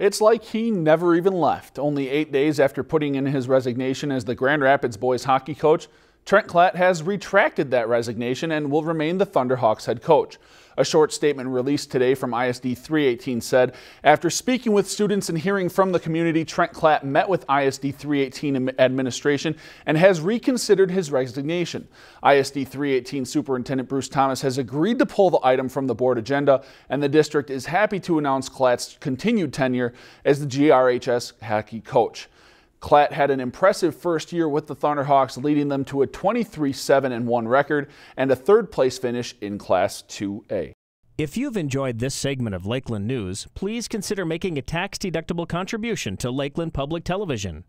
It's like he never even left. Only eight days after putting in his resignation as the Grand Rapids boys hockey coach, Trent Klatt has retracted that resignation and will remain the Thunderhawks head coach. A short statement released today from ISD 318 said, after speaking with students and hearing from the community, Trent Klatt met with ISD 318 administration and has reconsidered his resignation. ISD 318 Superintendent Bruce Thomas has agreed to pull the item from the board agenda, and the district is happy to announce Klatt's continued tenure as the GRHS hockey coach. Klatt had an impressive first year with the Thunderhawks, leading them to a 23 7 1 record and a third place finish in Class 2A. If you've enjoyed this segment of Lakeland News, please consider making a tax deductible contribution to Lakeland Public Television.